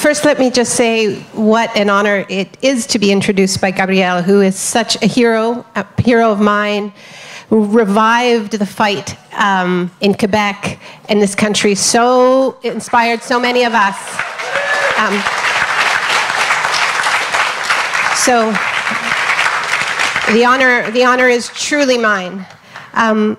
first, let me just say what an honor it is to be introduced by Gabriel, who is such a hero, a hero of mine, who revived the fight um, in Quebec and this country, so inspired so many of us. Um, so the honor, the honor is truly mine. Um,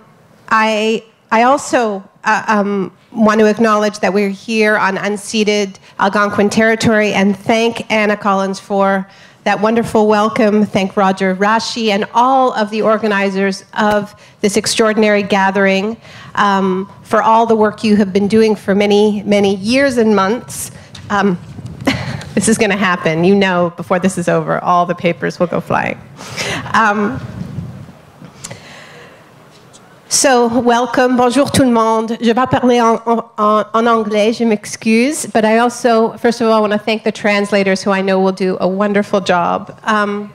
I, I also uh, um, want to acknowledge that we're here on unceded Algonquin territory and thank Anna Collins for that wonderful welcome. Thank Roger Rashi and all of the organizers of this extraordinary gathering um, for all the work you have been doing for many, many years and months. Um, this is going to happen. You know, before this is over, all the papers will go flying. Um, so, welcome, bonjour tout le monde. Je vais parler en, en, en anglais, je m'excuse, but I also, first of all, want to thank the translators who I know will do a wonderful job. Um,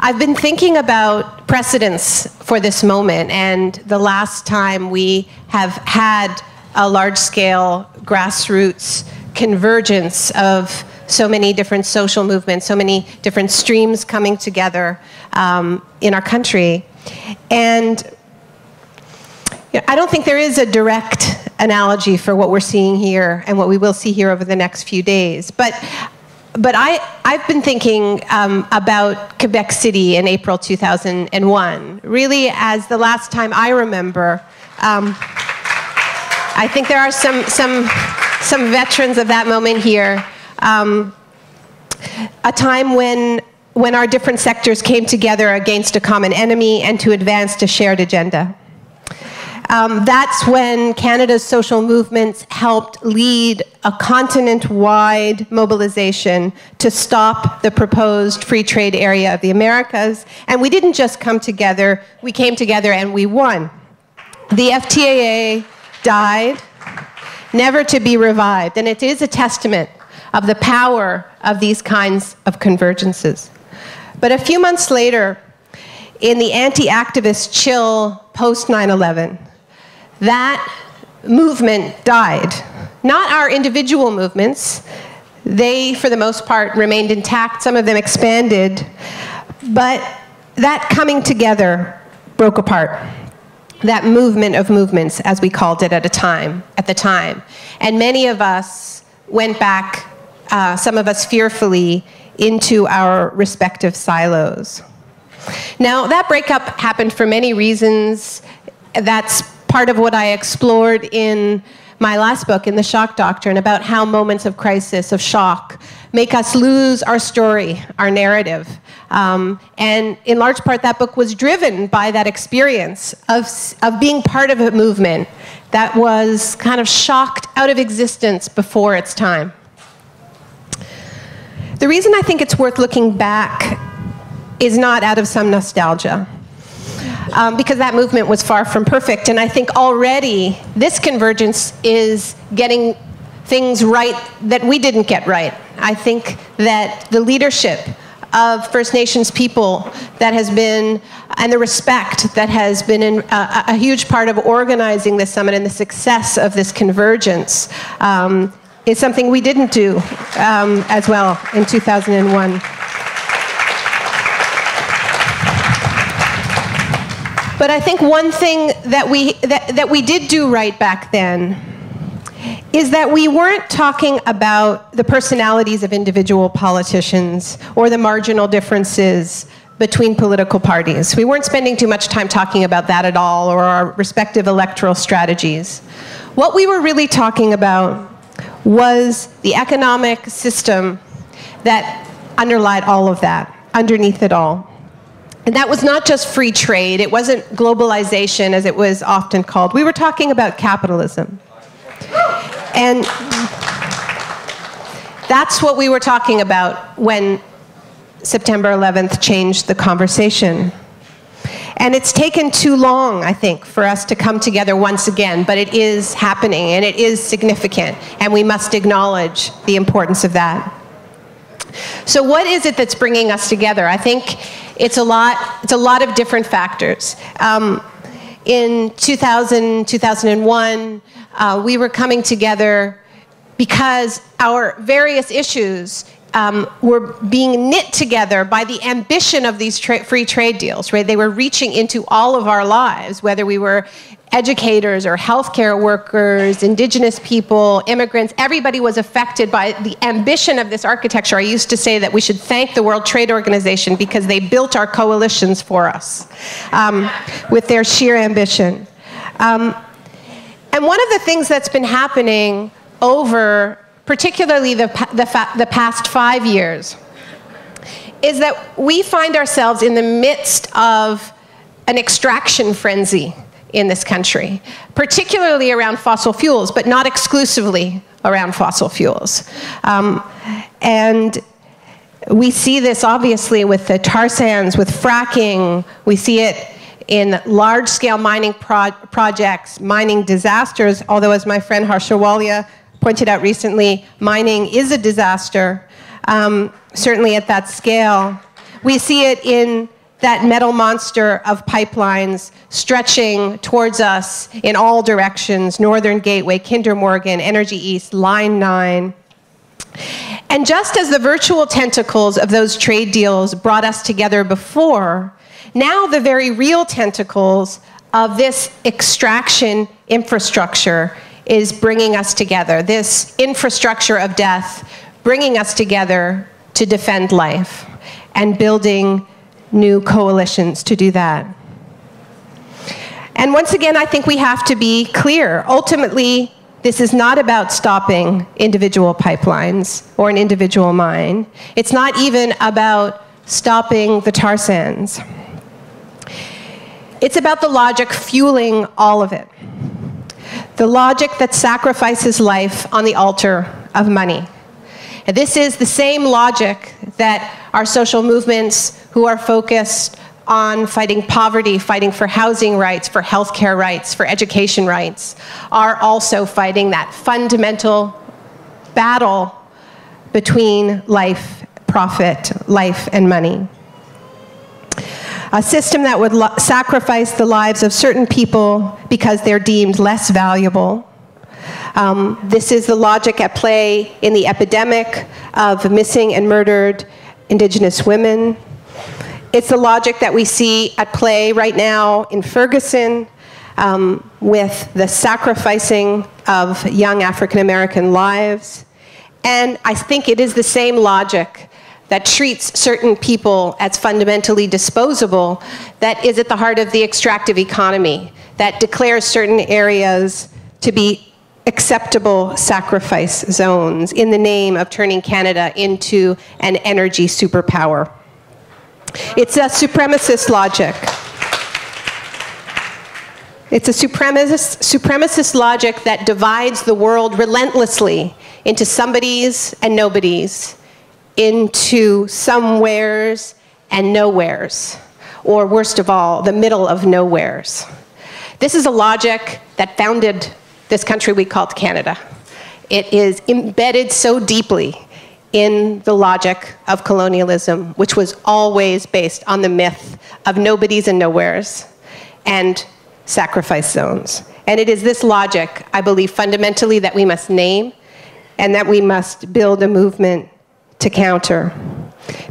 I've been thinking about precedents for this moment, and the last time we have had a large scale grassroots convergence of so many different social movements, so many different streams coming together um, in our country. And I don't think there is a direct analogy for what we're seeing here and what we will see here over the next few days. But, but I, I've been thinking um, about Quebec City in April 2001, really as the last time I remember. Um, I think there are some, some, some veterans of that moment here. Um, a time when, when our different sectors came together against a common enemy and to advance a shared agenda. Um, that's when Canada's social movements helped lead a continent wide mobilization to stop the proposed free trade area of the Americas. And we didn't just come together, we came together and we won. The FTAA died, never to be revived. And it is a testament of the power of these kinds of convergences. But a few months later, in the anti activist chill post 9 11, that movement died. Not our individual movements. They, for the most part, remained intact. Some of them expanded. But that coming together broke apart. That movement of movements, as we called it at a time, at the time. And many of us went back, uh, some of us fearfully, into our respective silos. Now, that breakup happened for many reasons. That's part of what I explored in my last book, in The Shock Doctrine, about how moments of crisis, of shock, make us lose our story, our narrative. Um, and in large part, that book was driven by that experience of, of being part of a movement that was kind of shocked out of existence before its time. The reason I think it's worth looking back is not out of some nostalgia um, because that movement was far from perfect. And I think already this convergence is getting things right that we didn't get right. I think that the leadership of First Nations people that has been, and the respect that has been in, uh, a huge part of organizing this summit and the success of this convergence um, is something we didn't do um, as well in 2001. But I think one thing that we, that, that we did do right back then is that we weren't talking about the personalities of individual politicians or the marginal differences between political parties. We weren't spending too much time talking about that at all or our respective electoral strategies. What we were really talking about was the economic system that underlied all of that, underneath it all. And that was not just free trade, it wasn't globalization as it was often called. We were talking about capitalism. And that's what we were talking about when September 11th changed the conversation. And it's taken too long, I think, for us to come together once again, but it is happening and it is significant, and we must acknowledge the importance of that. So, what is it that's bringing us together? I think it's a lot, it's a lot of different factors. Um, in 2000, 2001, uh, we were coming together because our various issues um, were being knit together by the ambition of these tra- free trade deals, right? They were reaching into all of our lives, whether we were educators or healthcare workers, indigenous people, immigrants, everybody was affected by the ambition of this architecture. I used to say that we should thank the World Trade Organization because they built our coalitions for us um, with their sheer ambition. Um, and one of the things that's been happening over particularly the, the, the past five years, is that we find ourselves in the midst of an extraction frenzy in this country, particularly around fossil fuels, but not exclusively around fossil fuels. Um, and we see this obviously with the tar sands, with fracking, we see it in large scale mining pro projects, mining disasters, although, as my friend Harsha Walia pointed out recently, mining is a disaster, um, certainly at that scale. We see it in that metal monster of pipelines stretching towards us in all directions Northern Gateway, Kinder Morgan, Energy East, Line 9. And just as the virtual tentacles of those trade deals brought us together before, now the very real tentacles of this extraction infrastructure is bringing us together, this infrastructure of death, bringing us together to defend life and building new coalitions to do that. And once again, I think we have to be clear. Ultimately, this is not about stopping individual pipelines or an individual mine. It's not even about stopping the tar sands. It's about the logic fueling all of it the logic that sacrifices life on the altar of money. And this is the same logic that our social movements who are focused on fighting poverty, fighting for housing rights, for healthcare rights, for education rights, are also fighting that fundamental battle between life, profit, life, and money a system that would sacrifice the lives of certain people because they're deemed less valuable. Um, this is the logic at play in the epidemic of missing and murdered indigenous women. It's the logic that we see at play right now in Ferguson um, with the sacrificing of young African American lives. And I think it is the same logic that treats certain people as fundamentally disposable that is at the heart of the extractive economy, that declares certain areas to be acceptable sacrifice zones in the name of turning Canada into an energy superpower. It's a supremacist logic. It's a supremacist, supremacist logic that divides the world relentlessly into somebodies and nobodies into somewheres and nowheres, or worst of all, the middle of nowheres. This is a logic that founded this country we called Canada. It is embedded so deeply in the logic of colonialism, which was always based on the myth of nobodies and nowheres and sacrifice zones. And it is this logic, I believe, fundamentally, that we must name and that we must build a movement to counter.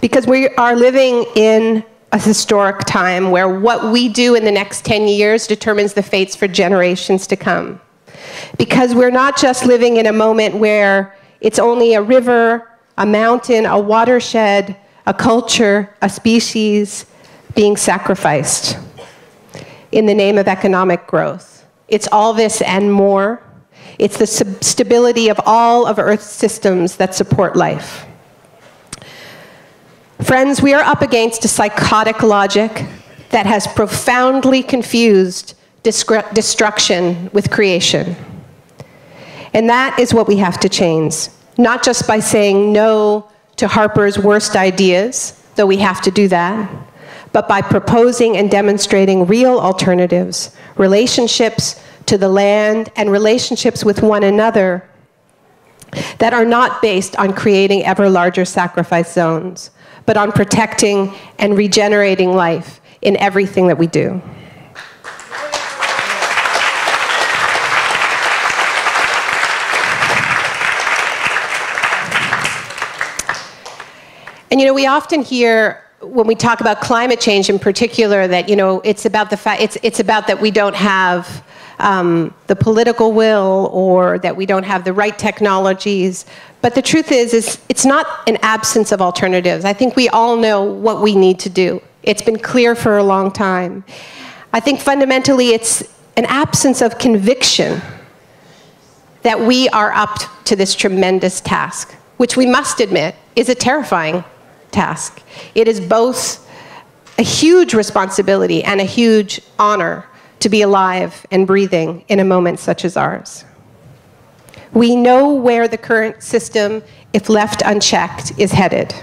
Because we are living in a historic time where what we do in the next 10 years determines the fates for generations to come. Because we're not just living in a moment where it's only a river, a mountain, a watershed, a culture, a species being sacrificed in the name of economic growth. It's all this and more. It's the stability of all of Earth's systems that support life. Friends, we are up against a psychotic logic that has profoundly confused destruction with creation. And that is what we have to change, not just by saying no to Harper's worst ideas, though we have to do that, but by proposing and demonstrating real alternatives, relationships to the land, and relationships with one another that are not based on creating ever larger sacrifice zones, but on protecting and regenerating life in everything that we do. And you know, we often hear when we talk about climate change in particular that you know it's about the fact it's it's about that we don't have um, the political will or that we don't have the right technologies. But the truth is, is it's not an absence of alternatives. I think we all know what we need to do. It's been clear for a long time. I think fundamentally it's an absence of conviction that we are up to this tremendous task, which we must admit is a terrifying task. It is both a huge responsibility and a huge honor to be alive and breathing in a moment such as ours. We know where the current system, if left unchecked, is headed.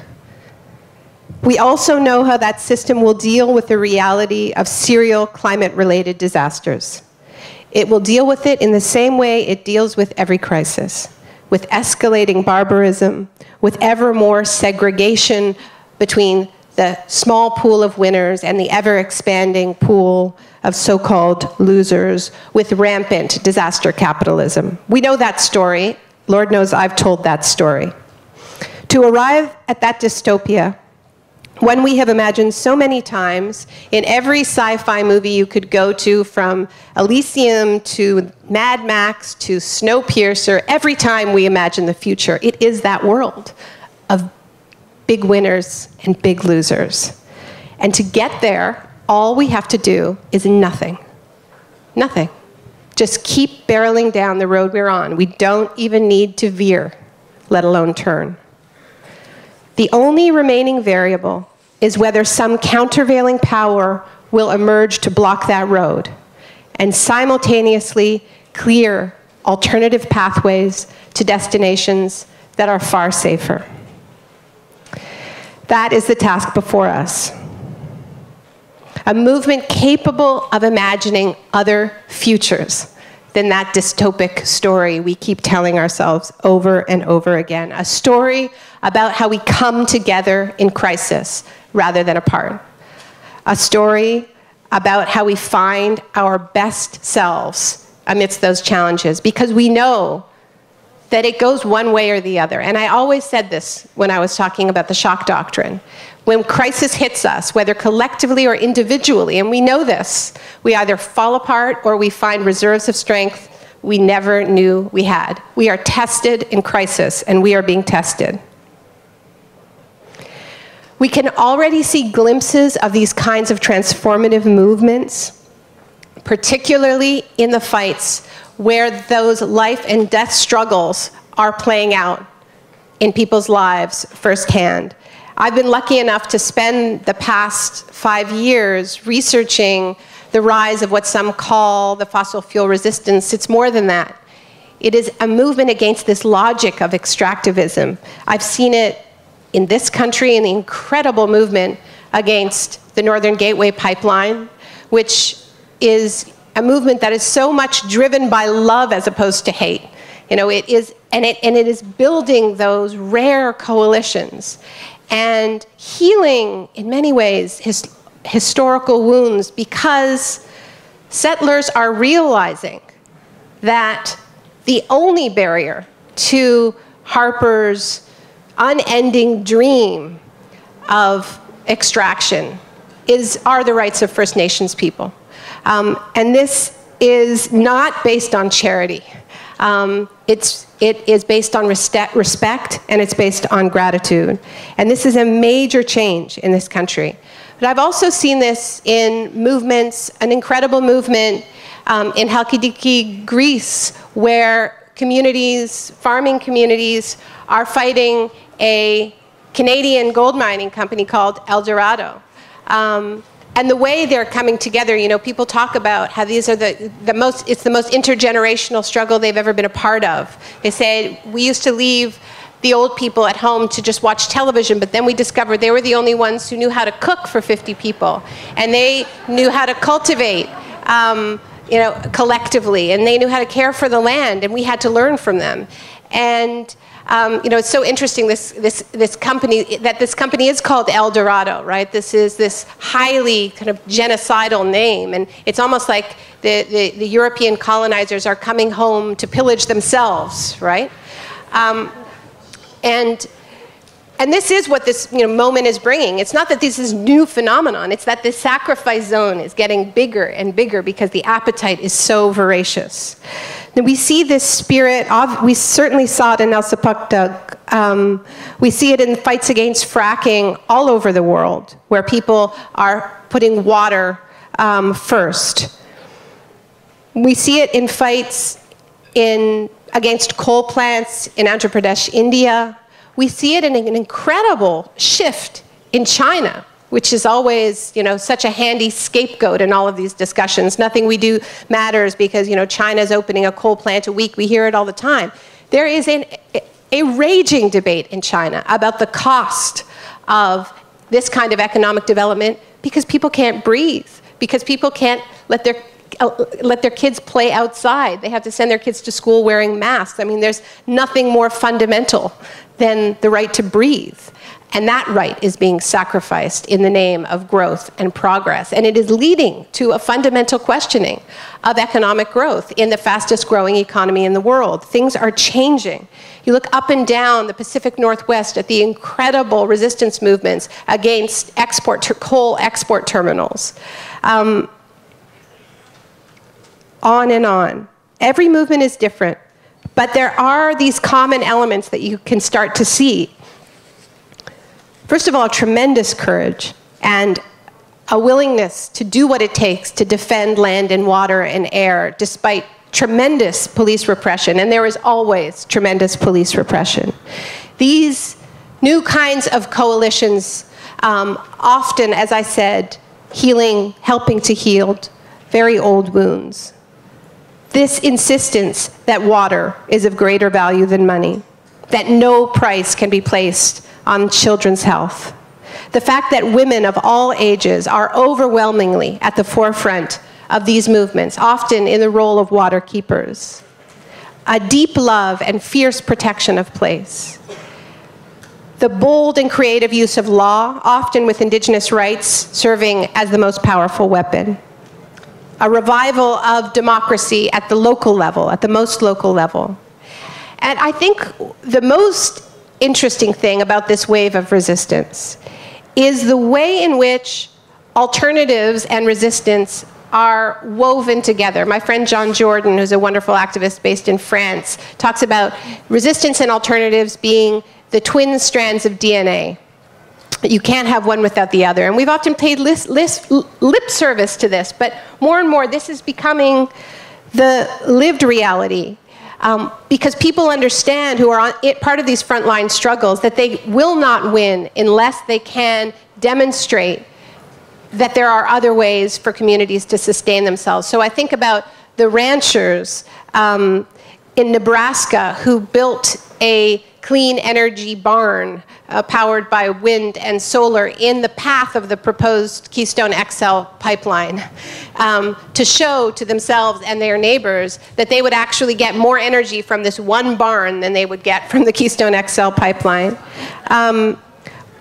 We also know how that system will deal with the reality of serial climate related disasters. It will deal with it in the same way it deals with every crisis with escalating barbarism, with ever more segregation between the small pool of winners and the ever expanding pool of so called losers, with rampant disaster capitalism. We know that story. Lord knows I've told that story. To arrive at that dystopia, one we have imagined so many times in every sci fi movie you could go to, from Elysium to Mad Max to Snowpiercer, every time we imagine the future, it is that world of big winners and big losers. And to get there, all we have to do is nothing. Nothing. Just keep barreling down the road we're on. We don't even need to veer, let alone turn. The only remaining variable is whether some countervailing power will emerge to block that road and simultaneously clear alternative pathways to destinations that are far safer. That is the task before us. A movement capable of imagining other futures than that dystopic story we keep telling ourselves over and over again. A story about how we come together in crisis rather than apart. A story about how we find our best selves amidst those challenges because we know that it goes one way or the other. And I always said this when I was talking about the shock doctrine. When crisis hits us, whether collectively or individually, and we know this, we either fall apart or we find reserves of strength we never knew we had. We are tested in crisis, and we are being tested. We can already see glimpses of these kinds of transformative movements, particularly in the fights where those life and death struggles are playing out in people's lives firsthand. I've been lucky enough to spend the past five years researching the rise of what some call the fossil fuel resistance. It's more than that. It is a movement against this logic of extractivism. I've seen it in this country in the incredible movement against the Northern Gateway Pipeline, which is a movement that is so much driven by love as opposed to hate. You know, it is, and it, and it is building those rare coalitions and healing, in many ways, his historical wounds because settlers are realizing that the only barrier to Harper's unending dream of extraction is, are the rights of First Nations people. Um, and this is not based on charity. Um, it's, it is based on respect and it's based on gratitude. And this is a major change in this country. But I've also seen this in movements, an incredible movement um, in Halkidiki, Greece, where communities, farming communities, are fighting a Canadian gold mining company called Eldorado. Um, and the way they're coming together, you know, people talk about how these are the, the most, it's the most intergenerational struggle they've ever been a part of. They say, we used to leave the old people at home to just watch television, but then we discovered they were the only ones who knew how to cook for 50 people. And they knew how to cultivate, um, you know, collectively, and they knew how to care for the land, and we had to learn from them. And um, you know, it's so interesting this, this, this company, that this company is called El Dorado, right? This is this highly kind of genocidal name. And it's almost like the, the, the European colonizers are coming home to pillage themselves, right? Um, and and this is what this you know, moment is bringing. It's not that this is new phenomenon. It's that the sacrifice zone is getting bigger and bigger because the appetite is so voracious. We see this spirit. Of, we certainly saw it in El. Um, we see it in fights against fracking all over the world, where people are putting water um, first. We see it in fights in against coal plants in Andhra Pradesh, India we see it in an incredible shift in China, which is always, you know, such a handy scapegoat in all of these discussions. Nothing we do matters because, you know, China's opening a coal plant a week. We hear it all the time. There is an, a raging debate in China about the cost of this kind of economic development because people can't breathe, because people can't let their uh, let their kids play outside. They have to send their kids to school wearing masks. I mean, there's nothing more fundamental than the right to breathe. And that right is being sacrificed in the name of growth and progress. And it is leading to a fundamental questioning of economic growth in the fastest growing economy in the world. Things are changing. You look up and down the Pacific Northwest at the incredible resistance movements against export coal export terminals. Um, on and on. Every movement is different. But there are these common elements that you can start to see. First of all, tremendous courage and a willingness to do what it takes to defend land and water and air despite tremendous police repression, and there is always tremendous police repression. These new kinds of coalitions, um, often, as I said, healing, helping to heal very old wounds this insistence that water is of greater value than money, that no price can be placed on children's health, the fact that women of all ages are overwhelmingly at the forefront of these movements, often in the role of water keepers, a deep love and fierce protection of place. The bold and creative use of law, often with indigenous rights serving as the most powerful weapon a revival of democracy at the local level, at the most local level. And I think the most interesting thing about this wave of resistance is the way in which alternatives and resistance are woven together. My friend John Jordan, who's a wonderful activist based in France, talks about resistance and alternatives being the twin strands of DNA you can't have one without the other. And we've often paid lip service to this, but more and more this is becoming the lived reality. Um, because people understand who are on it, part of these frontline struggles that they will not win unless they can demonstrate that there are other ways for communities to sustain themselves. So I think about the ranchers um, in Nebraska who built a clean energy barn uh, powered by wind and solar in the path of the proposed Keystone XL pipeline um, to show to themselves and their neighbors that they would actually get more energy from this one barn than they would get from the Keystone XL pipeline. Um,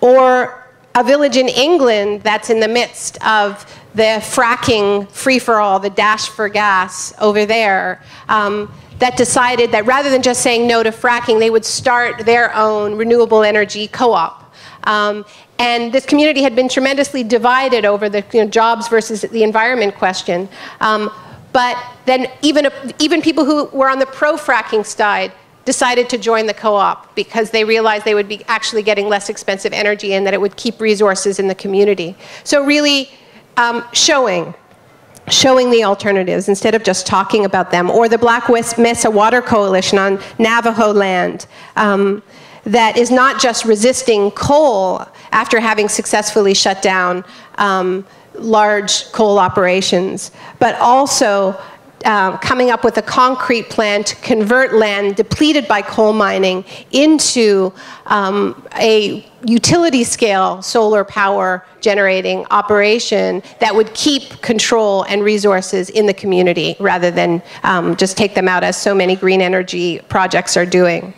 or a village in England that's in the midst of the fracking free for all, the dash for gas over there. Um, that decided that rather than just saying no to fracking, they would start their own renewable energy co-op. Um, and this community had been tremendously divided over the you know, jobs versus the environment question. Um, but then even, even people who were on the pro-fracking side decided to join the co-op because they realized they would be actually getting less expensive energy and that it would keep resources in the community. So really um, showing showing the alternatives instead of just talking about them, or the Black Mesa Water Coalition on Navajo land um, that is not just resisting coal after having successfully shut down um, large coal operations, but also uh, coming up with a concrete plan to convert land depleted by coal mining into um, a utility scale solar power generating operation that would keep control and resources in the community rather than um, just take them out as so many green energy projects are doing.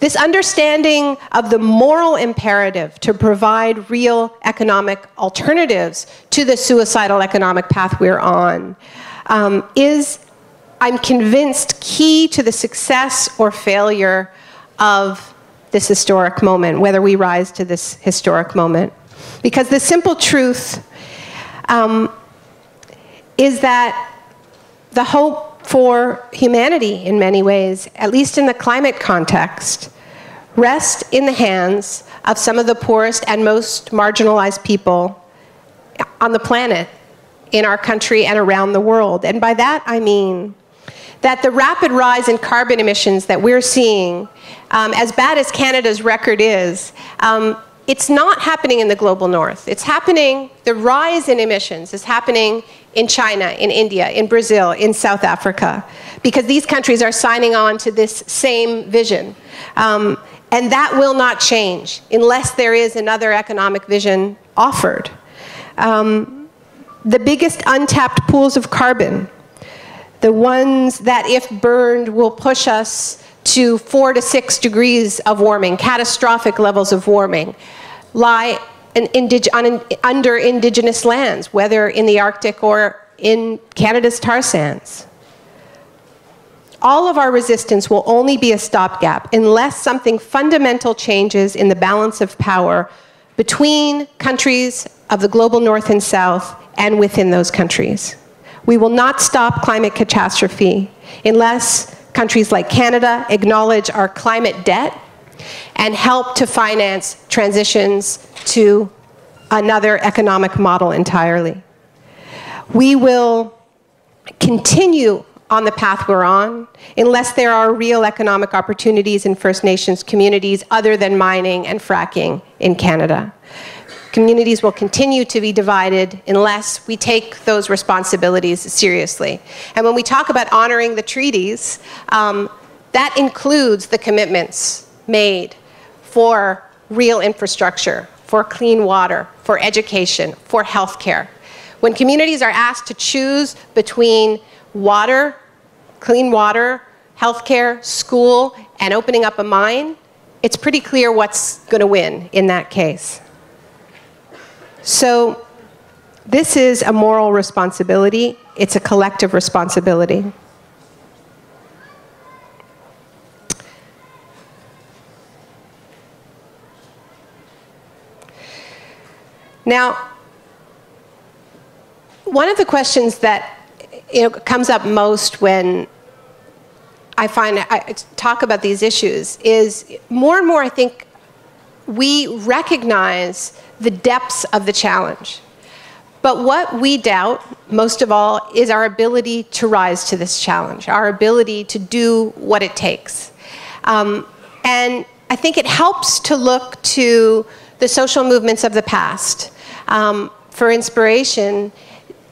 This understanding of the moral imperative to provide real economic alternatives to the suicidal economic path we're on um, is, I'm convinced, key to the success or failure of this historic moment, whether we rise to this historic moment. Because the simple truth um, is that the hope for humanity, in many ways, at least in the climate context, rests in the hands of some of the poorest and most marginalized people on the planet, in our country, and around the world. And by that I mean that the rapid rise in carbon emissions that we're seeing, um, as bad as Canada's record is, um, it's not happening in the global north. It's happening, the rise in emissions is happening in China, in India, in Brazil, in South Africa, because these countries are signing on to this same vision. Um, and that will not change unless there is another economic vision offered. Um, the biggest untapped pools of carbon, the ones that, if burned, will push us to four to six degrees of warming, catastrophic levels of warming, lie in, indig on, under indigenous lands, whether in the Arctic or in Canada's tar sands. All of our resistance will only be a stopgap unless something fundamental changes in the balance of power between countries of the global north and south and within those countries. We will not stop climate catastrophe unless countries like Canada acknowledge our climate debt and help to finance transitions to another economic model entirely. We will continue on the path we're on unless there are real economic opportunities in First Nations communities other than mining and fracking in Canada. Communities will continue to be divided unless we take those responsibilities seriously. And when we talk about honoring the treaties, um, that includes the commitments made for real infrastructure, for clean water, for education, for healthcare. When communities are asked to choose between water, clean water, healthcare, school, and opening up a mine, it's pretty clear what's going to win in that case. So, this is a moral responsibility, it's a collective responsibility. Now, one of the questions that you know, comes up most when I find I talk about these issues is more and more I think we recognize the depths of the challenge. But what we doubt, most of all, is our ability to rise to this challenge, our ability to do what it takes. Um, and I think it helps to look to the social movements of the past um, for inspiration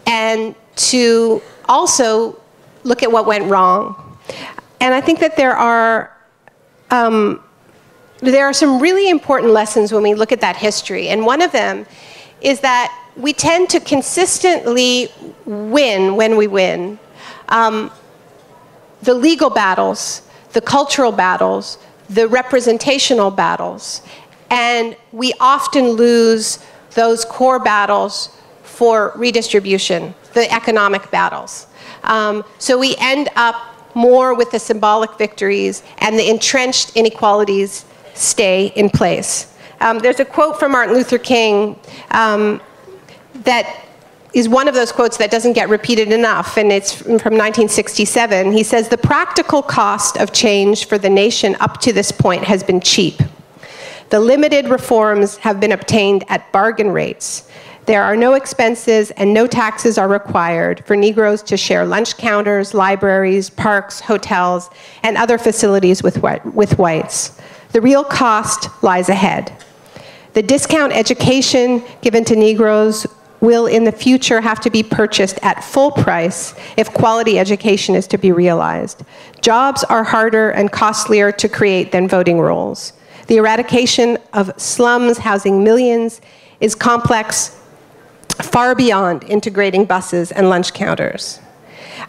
and to also look at what went wrong. And I think that there are um, there are some really important lessons when we look at that history. And one of them is that we tend to consistently win when we win. Um, the legal battles, the cultural battles, the representational battles. And we often lose those core battles for redistribution, the economic battles. Um, so we end up more with the symbolic victories and the entrenched inequalities stay in place. Um, there's a quote from Martin Luther King um, that is one of those quotes that doesn't get repeated enough, and it's from 1967. He says, The practical cost of change for the nation up to this point has been cheap. The limited reforms have been obtained at bargain rates. There are no expenses and no taxes are required for Negroes to share lunch counters, libraries, parks, hotels, and other facilities with, with whites. The real cost lies ahead. The discount education given to Negroes will in the future have to be purchased at full price if quality education is to be realized. Jobs are harder and costlier to create than voting rolls. The eradication of slums housing millions is complex far beyond integrating buses and lunch counters.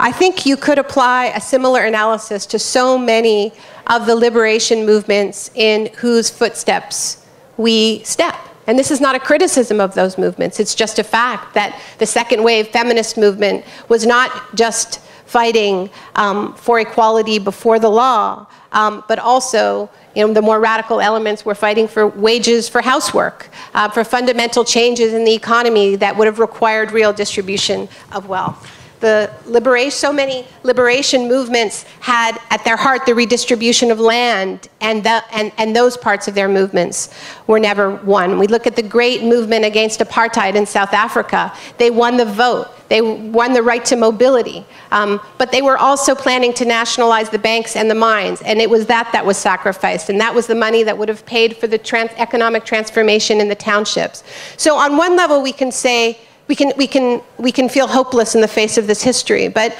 I think you could apply a similar analysis to so many of the liberation movements in whose footsteps we step. And this is not a criticism of those movements, it's just a fact that the second wave feminist movement was not just fighting um, for equality before the law, um, but also you know, the more radical elements were fighting for wages for housework, uh, for fundamental changes in the economy that would have required real distribution of wealth the liberation, so many liberation movements had at their heart the redistribution of land, and, the, and, and those parts of their movements were never won. We look at the great movement against apartheid in South Africa. They won the vote. They won the right to mobility. Um, but they were also planning to nationalize the banks and the mines, and it was that that was sacrificed, and that was the money that would have paid for the trans economic transformation in the townships. So on one level, we can say, we can, we can, we can feel hopeless in the face of this history. But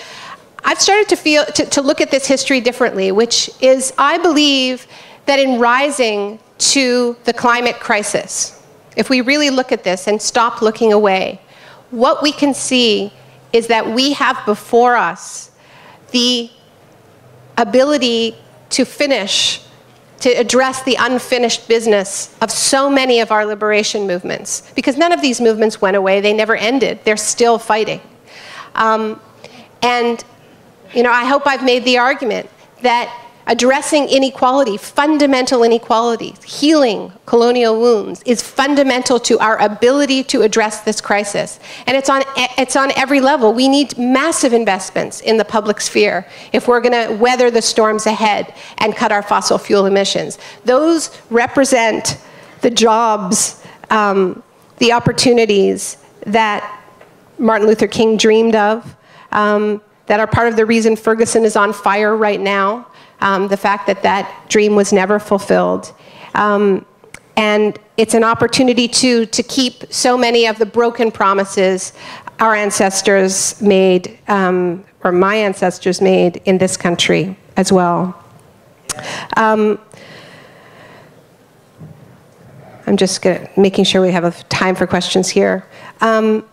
I've started to, feel, to, to look at this history differently, which is I believe that in rising to the climate crisis, if we really look at this and stop looking away, what we can see is that we have before us the ability to finish to address the unfinished business of so many of our liberation movements. Because none of these movements went away, they never ended, they're still fighting. Um, and, you know, I hope I've made the argument that addressing inequality, fundamental inequalities, healing colonial wounds is fundamental to our ability to address this crisis. And it's on, it's on every level. We need massive investments in the public sphere if we're going to weather the storms ahead and cut our fossil fuel emissions. Those represent the jobs, um, the opportunities that Martin Luther King dreamed of, um, that are part of the reason Ferguson is on fire right now um, the fact that that dream was never fulfilled. Um, and it's an opportunity to, to keep so many of the broken promises our ancestors made, um, or my ancestors made in this country as well. Um, I'm just gonna, making sure we have time for questions here. Um,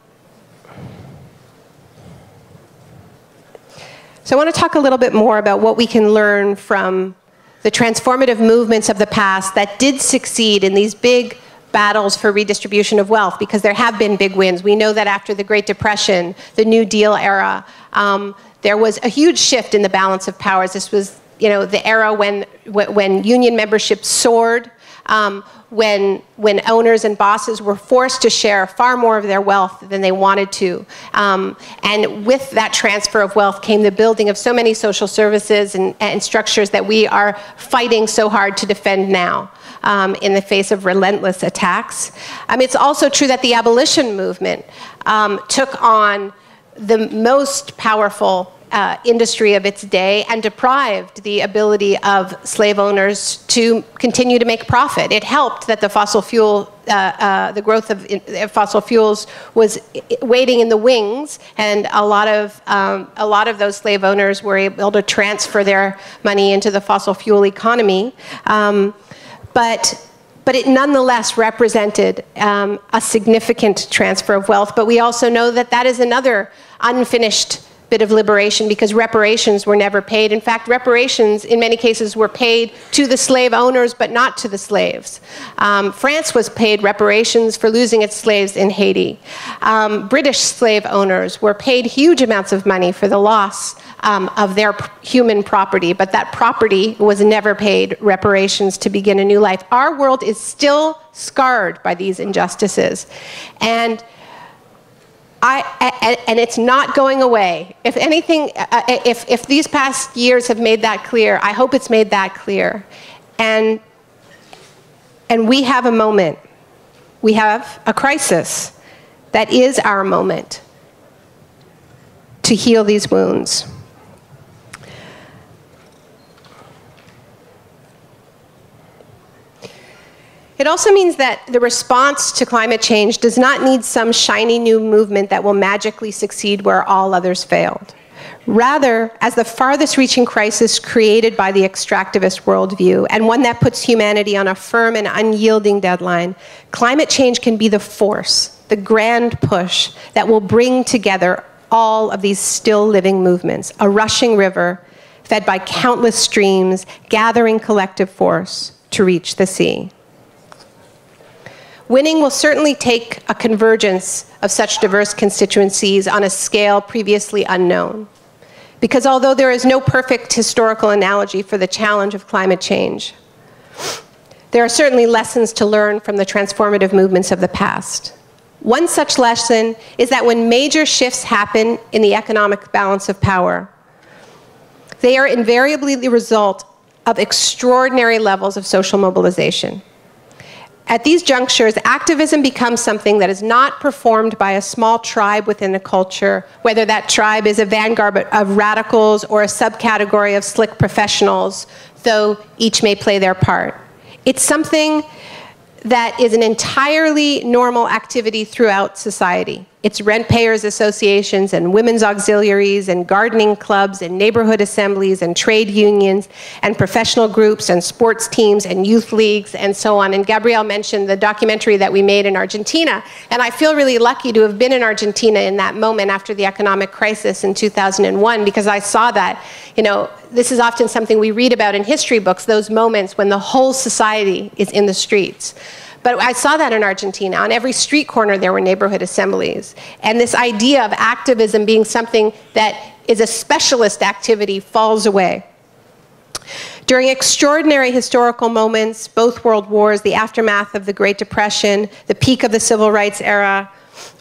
So I want to talk a little bit more about what we can learn from the transformative movements of the past that did succeed in these big battles for redistribution of wealth because there have been big wins. We know that after the Great Depression, the New Deal era, um, there was a huge shift in the balance of powers. This was you know, the era when, when union membership soared, um, when, when owners and bosses were forced to share far more of their wealth than they wanted to. Um, and with that transfer of wealth came the building of so many social services and, and structures that we are fighting so hard to defend now. Um, in the face of relentless attacks. Um, it's also true that the abolition movement um, took on the most powerful uh, industry of its day and deprived the ability of slave owners to continue to make profit. It helped that the fossil fuel, uh, uh, the growth of in, fossil fuels was waiting in the wings, and a lot of um, a lot of those slave owners were able to transfer their money into the fossil fuel economy. Um, but but it nonetheless represented um, a significant transfer of wealth. But we also know that that is another unfinished bit of liberation because reparations were never paid. In fact, reparations in many cases were paid to the slave owners but not to the slaves. Um, France was paid reparations for losing its slaves in Haiti. Um, British slave owners were paid huge amounts of money for the loss um, of their human property, but that property was never paid reparations to begin a new life. Our world is still scarred by these injustices. And I, and it's not going away. If anything, uh, uh, if, if these past years have made that clear, I hope it's made that clear. And, and we have a moment. We have a crisis that is our moment to heal these wounds. It also means that the response to climate change does not need some shiny new movement that will magically succeed where all others failed. Rather, as the farthest reaching crisis created by the extractivist worldview, and one that puts humanity on a firm and unyielding deadline, climate change can be the force, the grand push that will bring together all of these still living movements, a rushing river fed by countless streams, gathering collective force to reach the sea. Winning will certainly take a convergence of such diverse constituencies on a scale previously unknown. Because although there is no perfect historical analogy for the challenge of climate change, there are certainly lessons to learn from the transformative movements of the past. One such lesson is that when major shifts happen in the economic balance of power, they are invariably the result of extraordinary levels of social mobilization. At these junctures, activism becomes something that is not performed by a small tribe within a culture, whether that tribe is a vanguard of radicals or a subcategory of slick professionals, though each may play their part. It's something that is an entirely normal activity throughout society. It's rent payers associations and women's auxiliaries and gardening clubs and neighborhood assemblies and trade unions and professional groups and sports teams and youth leagues and so on. And Gabriel mentioned the documentary that we made in Argentina. And I feel really lucky to have been in Argentina in that moment after the economic crisis in 2001 because I saw that, you know, this is often something we read about in history books, those moments when the whole society is in the streets. But I saw that in Argentina. On every street corner, there were neighborhood assemblies. And this idea of activism being something that is a specialist activity falls away. During extraordinary historical moments, both world wars, the aftermath of the Great Depression, the peak of the civil rights era,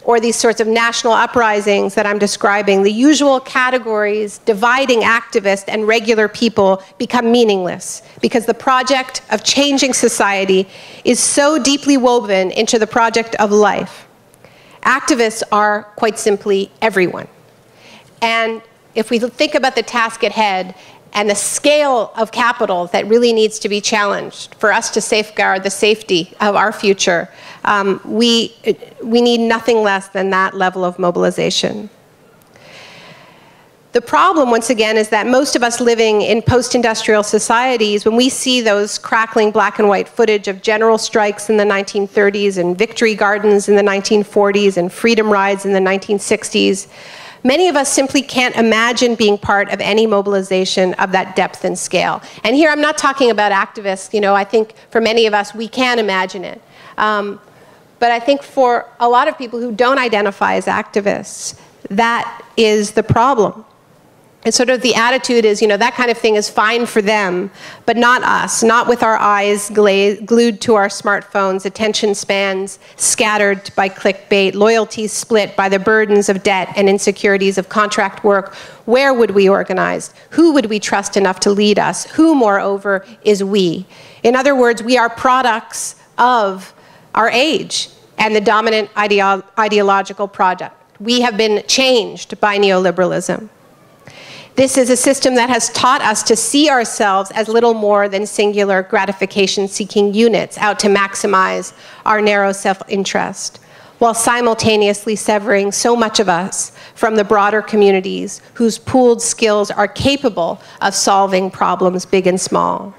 or these sorts of national uprisings that I'm describing, the usual categories dividing activists and regular people become meaningless because the project of changing society is so deeply woven into the project of life. Activists are quite simply everyone. And if we think about the task at and the scale of capital that really needs to be challenged for us to safeguard the safety of our future, um, we, we need nothing less than that level of mobilization. The problem, once again, is that most of us living in post industrial societies, when we see those crackling black and white footage of general strikes in the 1930s and victory gardens in the 1940s and freedom rides in the 1960s, Many of us simply can't imagine being part of any mobilization of that depth and scale. And here I'm not talking about activists. You know, I think for many of us, we can imagine it. Um, but I think for a lot of people who don't identify as activists, that is the problem. And sort of the attitude is, you know, that kind of thing is fine for them, but not us, not with our eyes glued to our smartphones, attention spans scattered by clickbait, loyalties split by the burdens of debt and insecurities of contract work. Where would we organize? Who would we trust enough to lead us? Who, moreover, is we? In other words, we are products of our age and the dominant ideo ideological project. We have been changed by neoliberalism. This is a system that has taught us to see ourselves as little more than singular gratification seeking units out to maximize our narrow self interest, while simultaneously severing so much of us from the broader communities whose pooled skills are capable of solving problems big and small.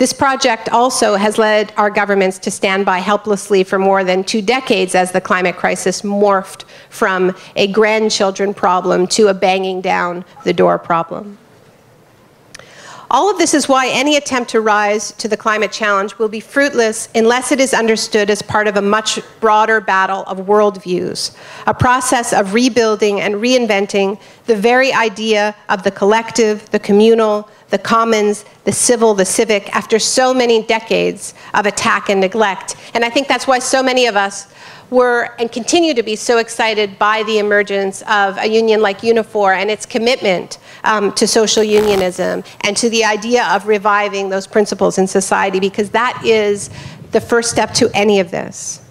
This project also has led our governments to stand by helplessly for more than two decades as the climate crisis morphed from a grandchildren problem to a banging down the door problem. All of this is why any attempt to rise to the climate challenge will be fruitless unless it is understood as part of a much broader battle of worldviews, a process of rebuilding and reinventing the very idea of the collective, the communal, the commons, the civil, the civic, after so many decades of attack and neglect. And I think that's why so many of us were and continue to be so excited by the emergence of a union like Unifor and its commitment um, to social unionism and to the idea of reviving those principles in society, because that is the first step to any of this.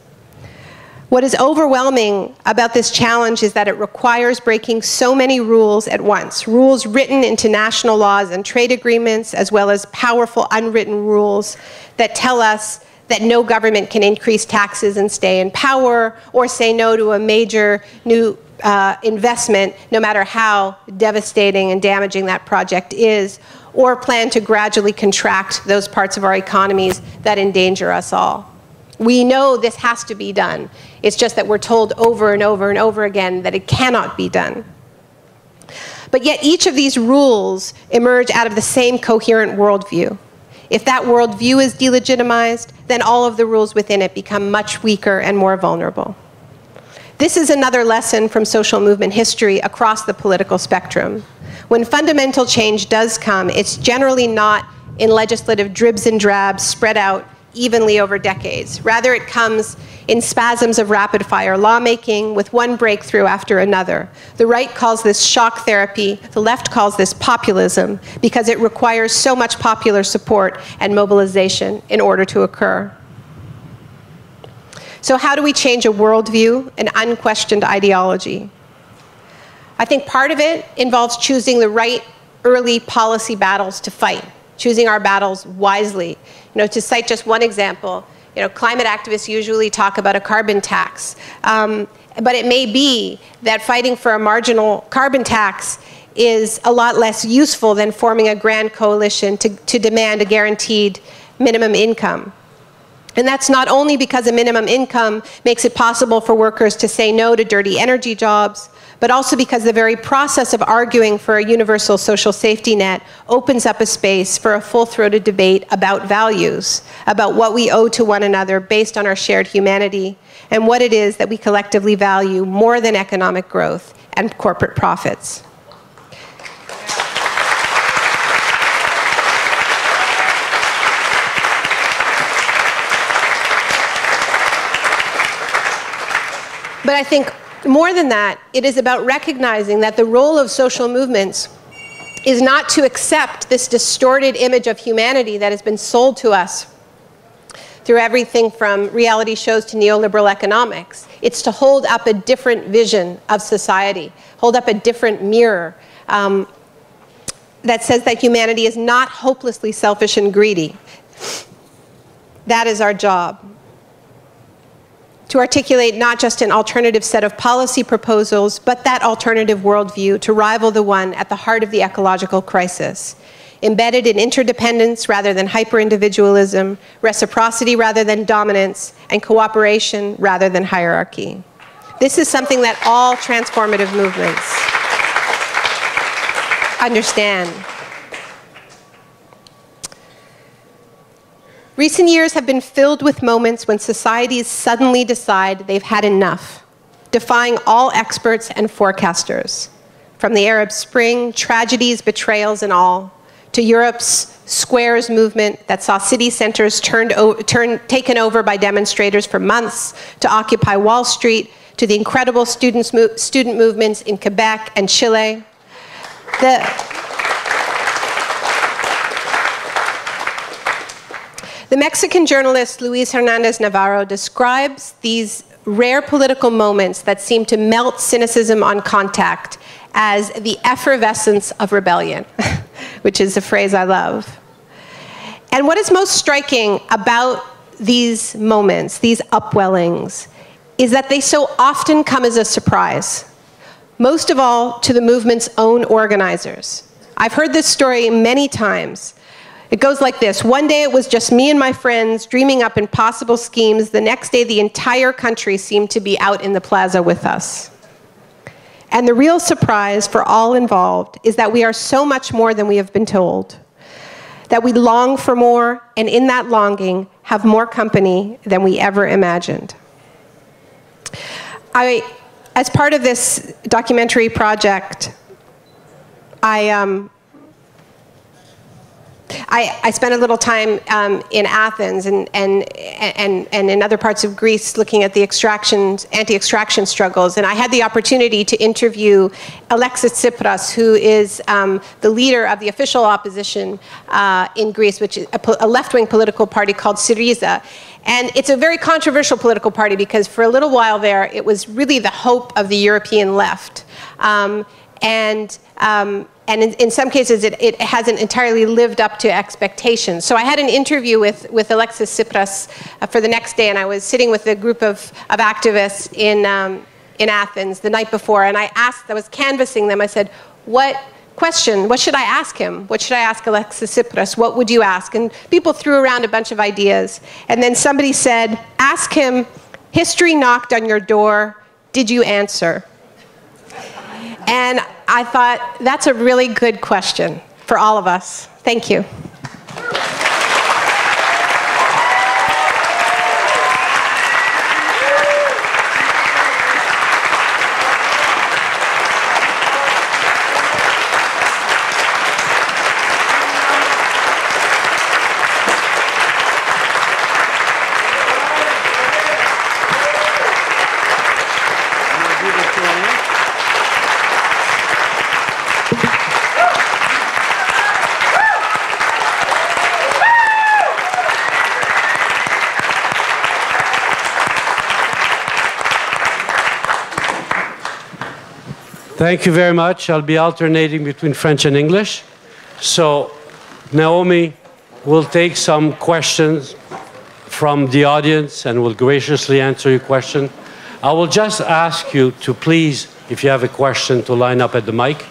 What is overwhelming about this challenge is that it requires breaking so many rules at once rules written into national laws and trade agreements, as well as powerful unwritten rules that tell us that no government can increase taxes and stay in power or say no to a major new uh, investment, no matter how devastating and damaging that project is, or plan to gradually contract those parts of our economies that endanger us all. We know this has to be done. It's just that we're told over and over and over again that it cannot be done. But yet, each of these rules emerge out of the same coherent worldview. If that worldview is delegitimized, then all of the rules within it become much weaker and more vulnerable. This is another lesson from social movement history across the political spectrum. When fundamental change does come, it's generally not in legislative dribs and drabs spread out evenly over decades. Rather, it comes in spasms of rapid fire lawmaking with one breakthrough after another. The right calls this shock therapy, the left calls this populism because it requires so much popular support and mobilization in order to occur. So, how do we change a worldview, an unquestioned ideology? I think part of it involves choosing the right early policy battles to fight, choosing our battles wisely. You know, to cite just one example, you know, climate activists usually talk about a carbon tax. Um, but it may be that fighting for a marginal carbon tax is a lot less useful than forming a grand coalition to, to demand a guaranteed minimum income. And that's not only because a minimum income makes it possible for workers to say no to dirty energy jobs, but also because the very process of arguing for a universal social safety net opens up a space for a full throated debate about values, about what we owe to one another based on our shared humanity, and what it is that we collectively value more than economic growth and corporate profits. But I think more than that, it is about recognizing that the role of social movements is not to accept this distorted image of humanity that has been sold to us through everything from reality shows to neoliberal economics. It's to hold up a different vision of society, hold up a different mirror um, that says that humanity is not hopelessly selfish and greedy. That is our job to articulate not just an alternative set of policy proposals, but that alternative worldview to rival the one at the heart of the ecological crisis. Embedded in interdependence rather than hyper-individualism, reciprocity rather than dominance, and cooperation rather than hierarchy. This is something that all transformative movements understand. Recent years have been filled with moments when societies suddenly decide they've had enough, defying all experts and forecasters. From the Arab Spring, tragedies, betrayals, and all, to Europe's Squares movement that saw city centers turned turn, taken over by demonstrators for months, to Occupy Wall Street, to the incredible students, student movements in Quebec and Chile. The, The Mexican journalist Luis Hernandez Navarro describes these rare political moments that seem to melt cynicism on contact as the effervescence of rebellion, which is a phrase I love. And what is most striking about these moments, these upwellings, is that they so often come as a surprise, most of all to the movement's own organizers. I've heard this story many times it goes like this One day it was just me and my friends dreaming up impossible schemes. The next day, the entire country seemed to be out in the plaza with us. And the real surprise for all involved is that we are so much more than we have been told. That we long for more, and in that longing, have more company than we ever imagined. I, as part of this documentary project, I, um, I, I spent a little time um, in Athens and, and, and, and in other parts of Greece looking at the extraction, anti-extraction struggles. And I had the opportunity to interview Alexis Tsipras, who is um, the leader of the official opposition uh, in Greece, which is a, a left-wing political party called Syriza. And it's a very controversial political party because for a little while there, it was really the hope of the European left. Um, and um, and in, in, some cases it, it, hasn't entirely lived up to expectations. So I had an interview with, with Alexis Tsipras uh, for the next day, and I was sitting with a group of, of activists in, um, in Athens the night before, and I asked, I was canvassing them, I said, what question, what should I ask him? What should I ask Alexis Tsipras? What would you ask? And people threw around a bunch of ideas. And then somebody said, ask him, history knocked on your door, did you answer? And I thought that's a really good question for all of us. Thank you. Thank you very much. I'll be alternating between French and English. So, Naomi will take some questions from the audience and will graciously answer your question. I will just ask you to please, if you have a question, to line up at the mic.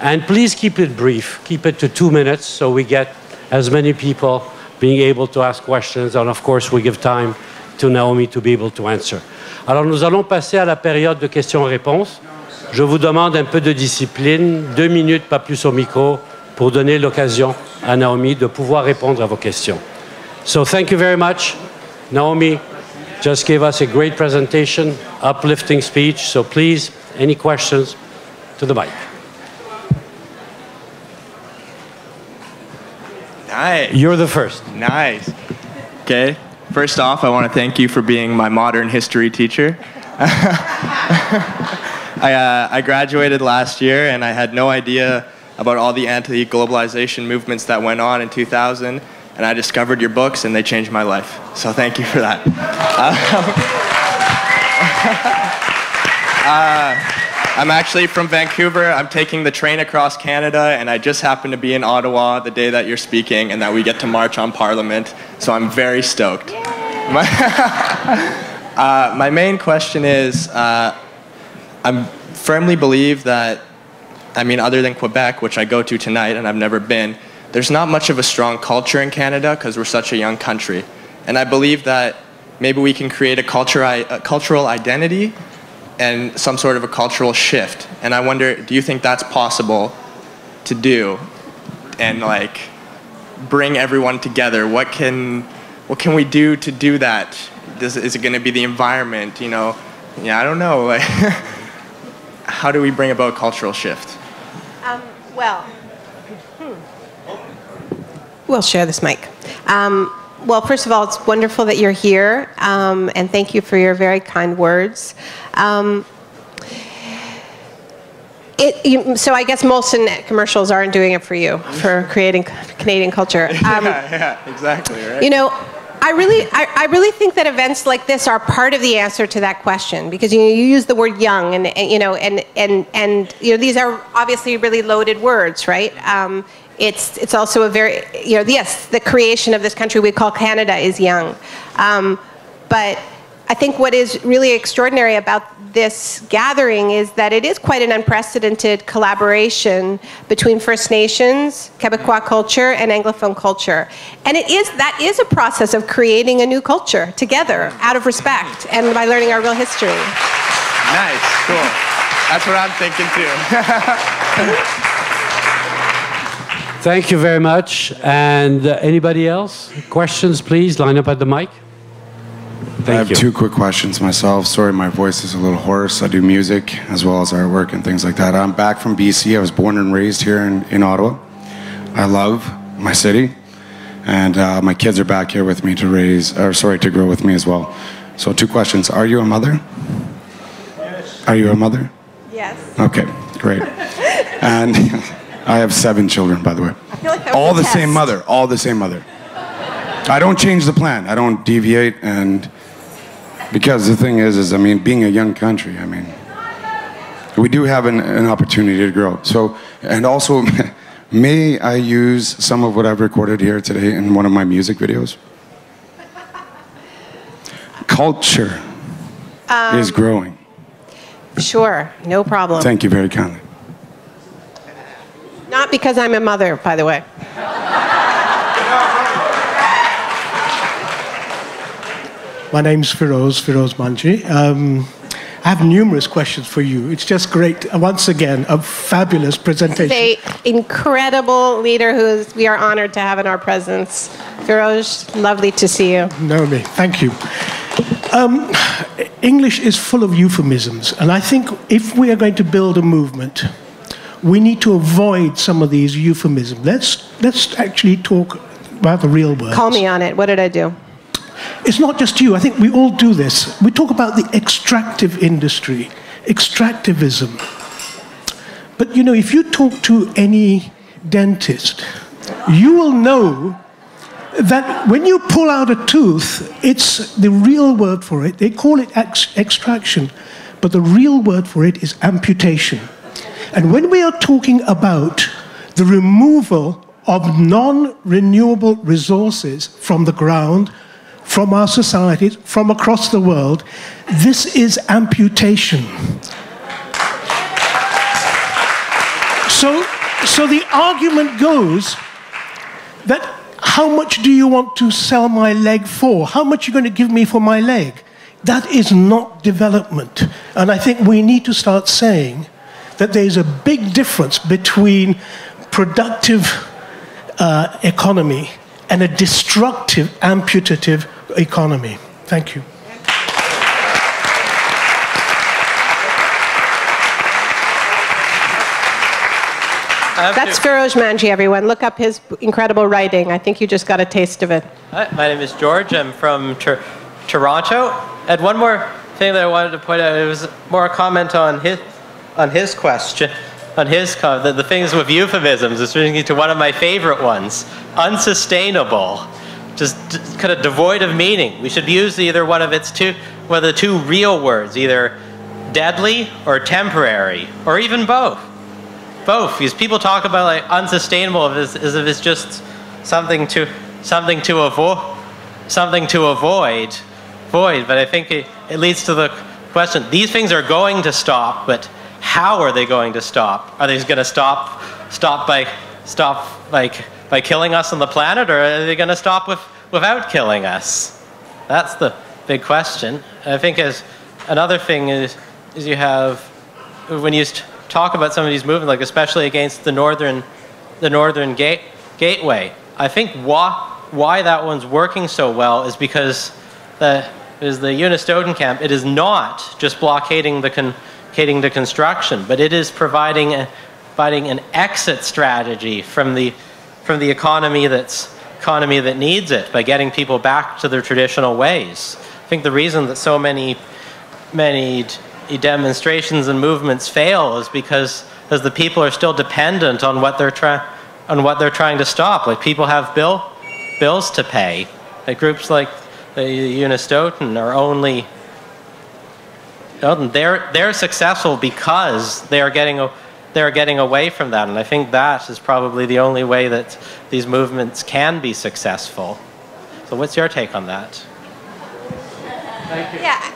And please keep it brief. Keep it to two minutes so we get as many people being able to ask questions. And of course, we give time to Naomi to be able to answer. Alors, nous allons passer à la période de questions-réponses. Je vous demande un peu de discipline, deux minutes, pas plus au micro, pour donner l'occasion à Naomi de pouvoir répondre à vos questions. So thank you very much. Naomi just gave us a great presentation, uplifting speech. So please, any questions to the mic. Nice. You're the first. Nice. Okay. First off, I want to thank you for being my modern history teacher. I, uh, I graduated last year and I had no idea about all the anti globalization movements that went on in 2000. And I discovered your books and they changed my life. So thank you for that. uh, I'm actually from Vancouver. I'm taking the train across Canada, and I just happen to be in Ottawa the day that you're speaking and that we get to march on Parliament. So I'm very stoked. My, uh, my main question is uh, I firmly believe that, I mean, other than Quebec, which I go to tonight and I've never been, there's not much of a strong culture in Canada because we're such a young country. And I believe that maybe we can create a, culture, a cultural identity and some sort of a cultural shift. And I wonder, do you think that's possible to do and like bring everyone together? What can, what can we do to do that? Does, is it going to be the environment? You know, yeah, I don't know. how do we bring about cultural shift? Um, well, We'll share this mic. Um, well, first of all, it's wonderful that you're here, um, and thank you for your very kind words. Um, it, you, so I guess Molson commercials aren't doing it for you for creating Canadian culture. yeah, yeah, exactly. Right. You know, I really, I, I, really think that events like this are part of the answer to that question because you, you use the word young and, and, you know and and and you know these are obviously really loaded words, right? Um, it's, it's also a very, you know, yes, the creation of this country we call Canada is young. Um, but I think what is really extraordinary about this gathering is that it is quite an unprecedented collaboration between First Nations, Quebecois culture, and Anglophone culture. And it is, that is a process of creating a new culture together out of respect and by learning our real history. Nice, cool. That's what I'm thinking too. Thank you very much. And uh, anybody else? Questions, please line up at the mic. Thank I have you. two quick questions myself. Sorry, my voice is a little hoarse. I do music as well as artwork and things like that. I'm back from BC. I was born and raised here in, in Ottawa. I love my city, and uh, my kids are back here with me to raise, or sorry, to grow with me as well. So, two questions. Are you a mother? Yes. Are you a mother? Yes. Okay, great. and I have seven children, by the way. I feel like all the test. same mother. All the same mother. I don't change the plan. I don't deviate, and because the thing is, is I mean, being a young country, I mean, we do have an, an opportunity to grow. So, and also, may I use some of what I've recorded here today in one of my music videos? Culture um, is growing. Sure, no problem. Thank you very kindly. Not because I'm a mother, by the way. My name's Firoz, Firoz Manji. Um, I have numerous questions for you. It's just great. Once again, a fabulous presentation. A incredible leader who we are honored to have in our presence. Firoz, lovely to see you. Naomi, thank you. Um, English is full of euphemisms, and I think if we are going to build a movement, we need to avoid some of these euphemisms. Let's, let's actually talk about the real words. Call me on it. What did I do? It's not just you. I think we all do this. We talk about the extractive industry, extractivism. But you know, if you talk to any dentist, you will know that when you pull out a tooth, it's the real word for it. They call it ex extraction, but the real word for it is amputation. And when we are talking about the removal of non renewable resources from the ground, from our societies, from across the world, this is amputation. So, so the argument goes that how much do you want to sell my leg for? How much are you going to give me for my leg? That is not development. And I think we need to start saying that there's a big difference between productive uh, economy and a destructive, amputative economy. Thank you. That's Firoz Manji, everyone. Look up his incredible writing. I think you just got a taste of it. Hi, my name is George. I'm from Tur Toronto. And one more thing that I wanted to point out, it was more a comment on his, on his question, on his the, the things with euphemisms. It's bringing me to one of my favorite ones, unsustainable, just kind of devoid of meaning. We should use either one of its two, one of the two real words, either deadly or temporary, or even both both because people talk about like unsustainable as, as if it's just something to something to avoid something to avoid void but i think it, it leads to the question these things are going to stop but how are they going to stop are they going to stop stop by stop like by killing us on the planet or are they going to stop with without killing us that's the big question and i think as another thing is is you have when you talk about some of these movements, like especially against the northern, the northern gate, gateway. I think why, why that one's working so well is because the is the Unistoten camp. It is not just blockading the con, blockading the construction, but it is providing a, providing an exit strategy from the from the economy that's economy that needs it by getting people back to their traditional ways. I think the reason that so many many demonstrations and movements fail is because as the people are still dependent on what they're trying on what they're trying to stop. Like people have bill bills to pay. Like groups like the Unistoten are only Oh, they're they're successful because they are getting they're getting away from that, and I think that is probably the only way that these movements can be successful. So, what's your take on that? Thank you. Yeah.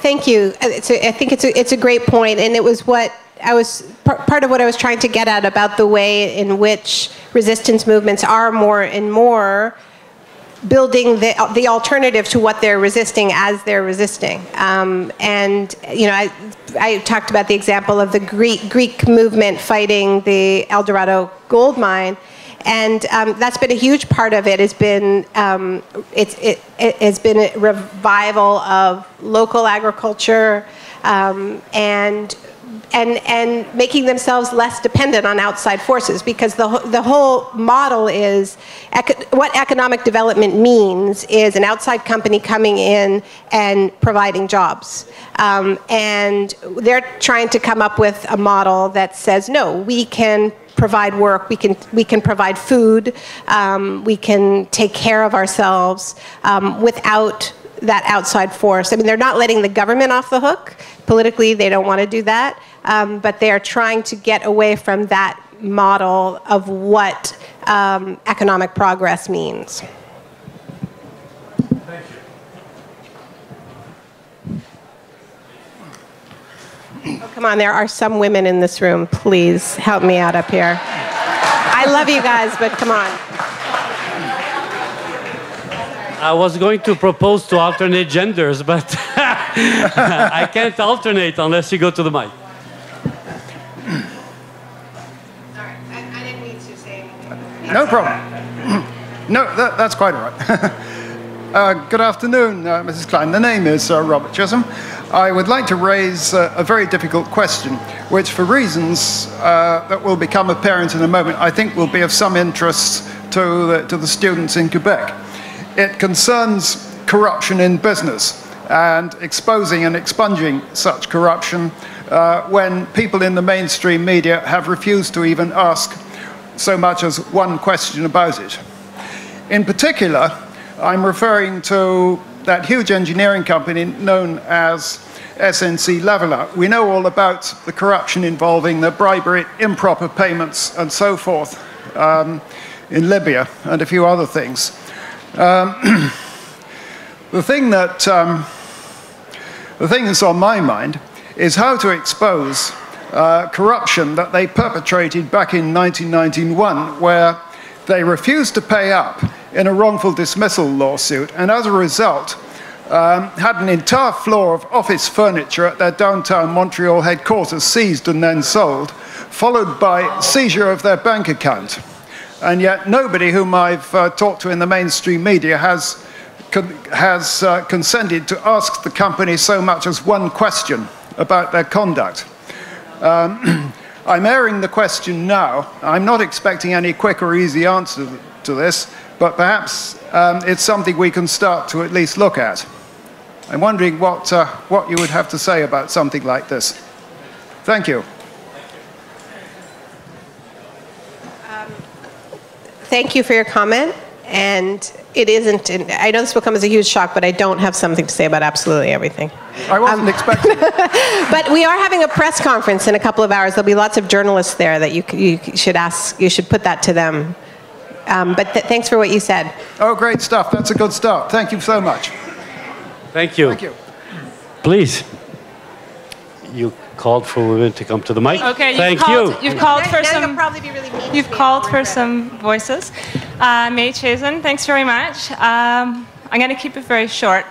Thank you. A, I think it's a, it's a great point, and it was what I was part of what I was trying to get at about the way in which resistance movements are more and more building the, the alternative to what they're resisting as they're resisting. Um, and, you know, I, I talked about the example of the Greek, Greek movement fighting the Eldorado gold mine. And um, that's been a huge part of it. Has been um, it's, it, it, has been a revival of local agriculture um, and and and making themselves less dependent on outside forces because the the whole model is what economic development means is an outside company coming in and providing jobs. Um, and they're trying to come up with a model that says no we can provide work, we can, we can provide food, um, we can take care of ourselves um, without that outside force. I mean, they're not letting the government off the hook. Politically, they don't want to do that, um, but they are trying to get away from that model of what um, economic progress means. Oh, come on, there are some women in this room. Please help me out up here. I love you guys, but come on. I was going to propose to alternate genders, but I can't alternate unless you go to the mic. Sorry, I, I didn't mean to say anything. No problem. no, that, that's quite all right. uh, good afternoon, uh, Mrs. Klein. The name is uh, Robert Chisholm. I would like to raise a, a very difficult question, which, for reasons uh, that will become apparent in a moment, I think will be of some interest to the, to the students in Quebec. It concerns corruption in business and exposing and expunging such corruption uh, when people in the mainstream media have refused to even ask so much as one question about it. In particular, I'm referring to that huge engineering company known as SNC Lavalin. We know all about the corruption involving the bribery, improper payments, and so forth um, in Libya and a few other things. Um, the thing that um, the thing that's on my mind is how to expose uh, corruption that they perpetrated back in 1991, where they refused to pay up in a wrongful dismissal lawsuit, and as a result, um, had an entire floor of office furniture at their downtown Montreal headquarters seized and then sold, followed by seizure of their bank account. And yet, nobody whom I've uh, talked to in the mainstream media has, con has uh, consented to ask the company so much as one question about their conduct. Um, I'm airing the question now. I'm not expecting any quick or easy answer to this, but perhaps um, it's something we can start to at least look at. I'm wondering what, uh, what you would have to say about something like this. Thank you. Thank you for your comment. And it isn't, I know this will come as a huge shock, but I don't have something to say about absolutely everything. I wasn't um, expecting But we are having a press conference in a couple of hours. There'll be lots of journalists there that you, you should ask, you should put that to them. Um, but th thanks for what you said. Oh, great stuff. That's a good start. Thank you so much. Thank you. Thank you. Please. You called for women to come to the mic. Okay, you've Thank called, you. You've called for some. really You've called for some voices. Uh, May Chazen, thanks very much. Um, I'm going to keep it very short.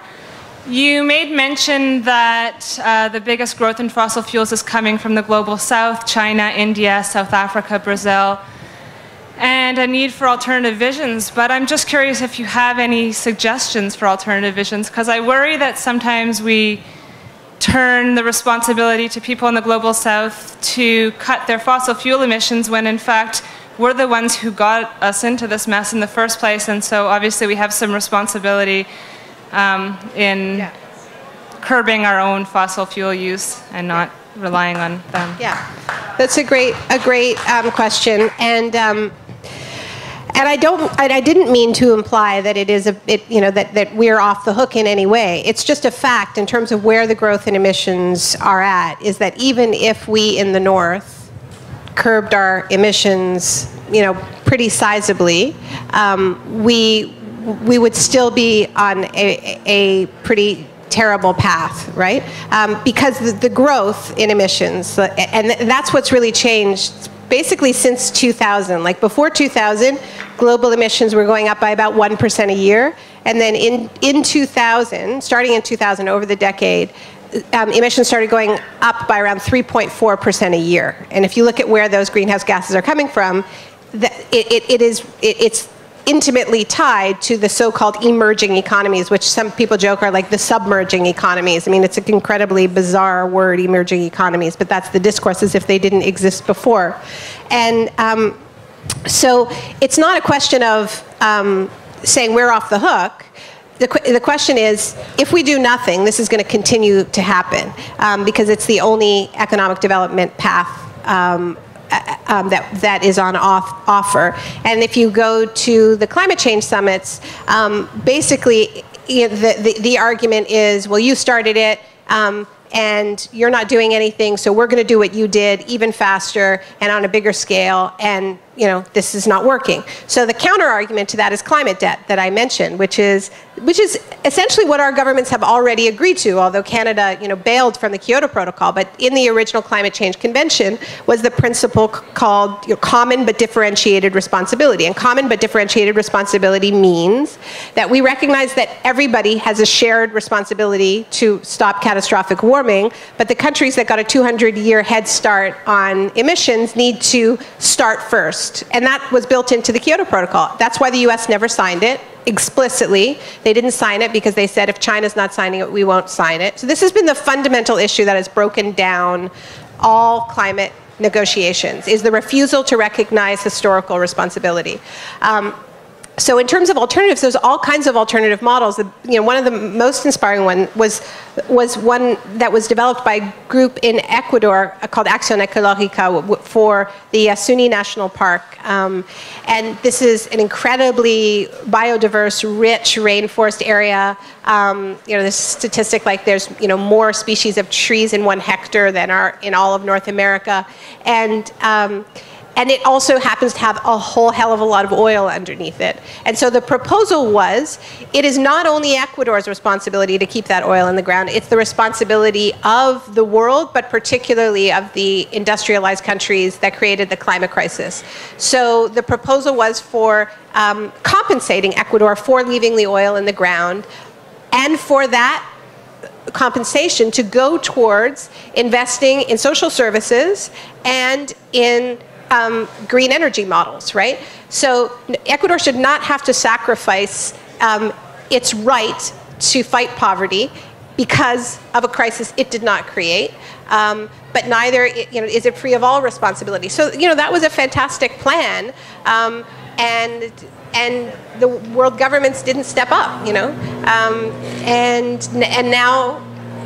You made mention that uh, the biggest growth in fossil fuels is coming from the global south, China, India, South Africa, Brazil, and a need for alternative visions. But I'm just curious if you have any suggestions for alternative visions, because I worry that sometimes we turn the responsibility to people in the global south to cut their fossil fuel emissions when in fact we're the ones who got us into this mess in the first place and so obviously we have some responsibility um, in yeah. curbing our own fossil fuel use and not relying on them. Yeah, that's a great, a great um, question. And um, and I don't, I didn't mean to imply that it is a, it, you know, that, that we're off the hook in any way. It's just a fact in terms of where the growth in emissions are at, is that even if we in the north curbed our emissions, you know, pretty sizably, um, we, we would still be on a, a pretty terrible path, right? Um, because the, the, growth in emissions, and that's what's really changed basically since 2000. Like before 2000, global emissions were going up by about 1% a year. And then in, in 2000, starting in 2000, over the decade, um, emissions started going up by around 3.4% a year. And if you look at where those greenhouse gases are coming from, the, it, it, it is, it, it's intimately tied to the so-called emerging economies, which some people joke are like the submerging economies. I mean, it's an incredibly bizarre word, emerging economies, but that's the discourse as if they didn't exist before. And um, so it's not a question of um, saying we're off the hook. The, qu the, question is, if we do nothing, this is going to continue to happen um, because it's the only economic development path uh, um, that, that is on off, offer. And if you go to the climate change summits, um, basically you know, the, the, the, argument is, well, you started it, um, and you're not doing anything, so we're going to do what you did even faster and on a bigger scale, and you know this is not working. So the counter argument to that is climate debt that I mentioned, which is which is essentially what our governments have already agreed to. Although Canada, you know, bailed from the Kyoto Protocol, but in the original climate change convention was the principle called you know, common but differentiated responsibility. And common but differentiated responsibility means that we recognize that everybody has a shared responsibility to stop catastrophic warming, but the countries that got a 200-year head start on emissions need to start first. And that was built into the Kyoto Protocol. That's why the US never signed it explicitly. They didn't sign it because they said if China's not signing it, we won't sign it. So this has been the fundamental issue that has broken down all climate negotiations, is the refusal to recognize historical responsibility. Um, so in terms of alternatives, there's all kinds of alternative models. You know, one of the most inspiring one was was one that was developed by a group in Ecuador called Acción Ecológica for the Yasuni National Park. Um, and this is an incredibly biodiverse, rich rainforest area. Um, you know, this statistic like there's you know more species of trees in one hectare than are in all of North America, and um, and it also happens to have a whole hell of a lot of oil underneath it. And so the proposal was it is not only Ecuador's responsibility to keep that oil in the ground, it's the responsibility of the world, but particularly of the industrialized countries that created the climate crisis. So the proposal was for um, compensating Ecuador for leaving the oil in the ground and for that compensation to go towards investing in social services and in um, green energy models, right? So Ecuador should not have to sacrifice um, its right to fight poverty because of a crisis it did not create. Um, but neither you know, is it free of all responsibility. So you know that was a fantastic plan, um, and and the world governments didn't step up. You know, um, and and now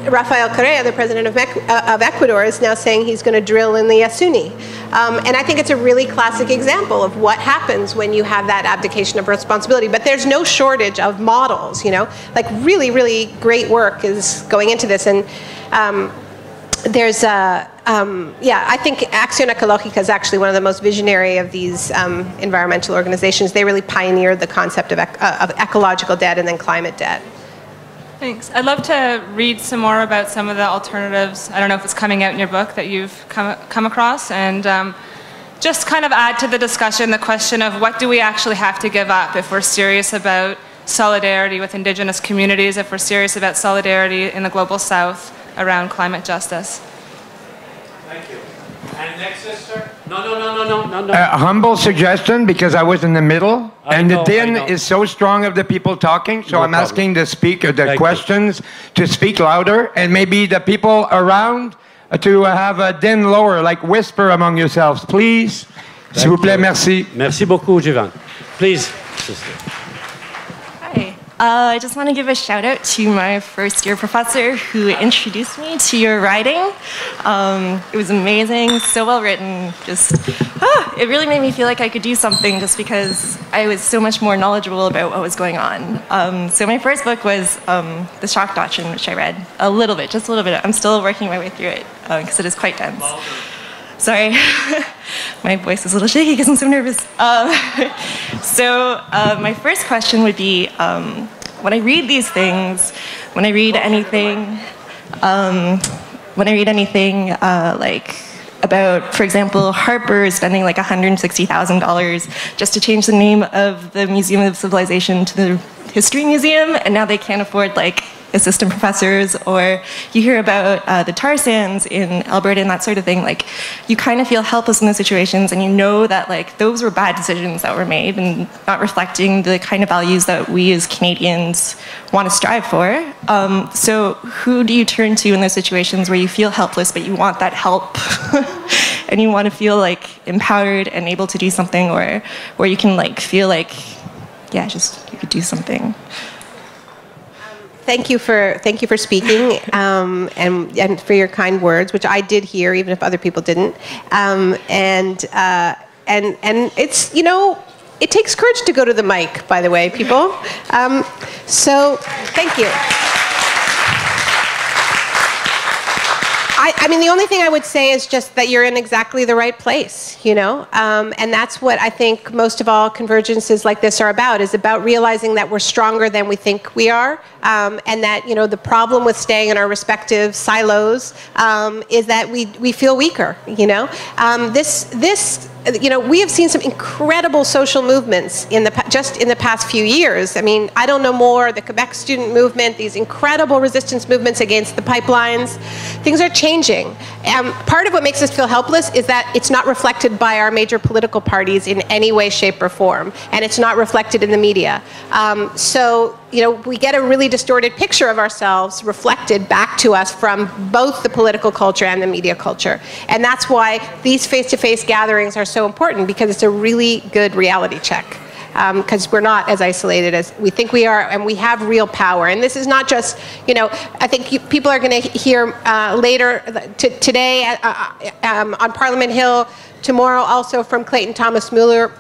Rafael Correa, the president of, uh, of, Ecuador, is now saying he's going to drill in the Yasuni. Um, and I think it's a really classic example of what happens when you have that abdication of responsibility. But there's no shortage of models, you know? Like, really, really great work is going into this. And um, there's a, um, yeah, I think Acción Ecológica is actually one of the most visionary of these um, environmental organizations. They really pioneered the concept of, ec uh, of ecological debt and then climate debt. Thanks. I'd love to read some more about some of the alternatives. I don't know if it's coming out in your book that you've come, come across, and um, just kind of add to the discussion the question of what do we actually have to give up if we're serious about solidarity with Indigenous communities, if we're serious about solidarity in the global South around climate justice. Thank you. And next sister? No, no, no, no, no, no, A humble suggestion because I was in the middle, I and know, the din is so strong of the people talking. So no I'm problem. asking the speaker, uh, the Thank questions, you. to speak louder, and maybe the people around uh, to have a din lower, like whisper among yourselves, please. S'il vous plaît, merci. Merci beaucoup, Jivan. Please, sister. Uh, I just want to give a shout out to my first year professor who introduced me to your writing. Um, it was amazing, so well written. Just, ah, it really made me feel like I could do something just because I was so much more knowledgeable about what was going on. Um, so my first book was um, The Shock Doctrine, which I read a little bit, just a little bit. I'm still working my way through it because uh, it is quite dense. Sorry, my voice is a little shaky because I'm so nervous. Uh, so uh, my first question would be, um, when I read these things, when I read anything, um, when I read anything uh, like about, for example, Harper spending like $160,000 just to change the name of the Museum of Civilization to the History Museum, and now they can't afford like assistant professors, or you hear about uh, the tar sands in Alberta and that sort of thing, like you kind of feel helpless in those situations and you know that like those were bad decisions that were made and not reflecting the kind of values that we as Canadians want to strive for. Um, so who do you turn to in those situations where you feel helpless but you want that help? and you want to feel like empowered and able to do something or where you can like feel like yeah just you could do something thank you for thank you for speaking um, and and for your kind words, which I did hear, even if other people didn't. Um, and uh, and and it's you know it takes courage to go to the mic, by the way, people. Um, so thank you. I, I, mean, the only thing I would say is just that you're in exactly the right place, you know? Um, and that's what I think most of all convergences like this are about, is about realizing that we're stronger than we think we are. Um, and that, you know, the problem with staying in our respective silos um, is that we, we feel weaker, you know? Um, this, this you know, we have seen some incredible social movements in the just in the past few years. I mean, I don't know more. The Quebec student movement, these incredible resistance movements against the pipelines, things are changing. Um, part of what makes us feel helpless is that it's not reflected by our major political parties in any way, shape, or form, and it's not reflected in the media. Um, so you know, we get a really distorted picture of ourselves reflected back to us from both the political culture and the media culture. And that's why these face to face gatherings are so important because it's a really good reality check. because um, we're not as isolated as we think we are, and we have real power. And this is not just, you know, I think you, people are going to hear uh, later today uh, uh, um, on Parliament Hill, tomorrow also from Clayton Thomas Muller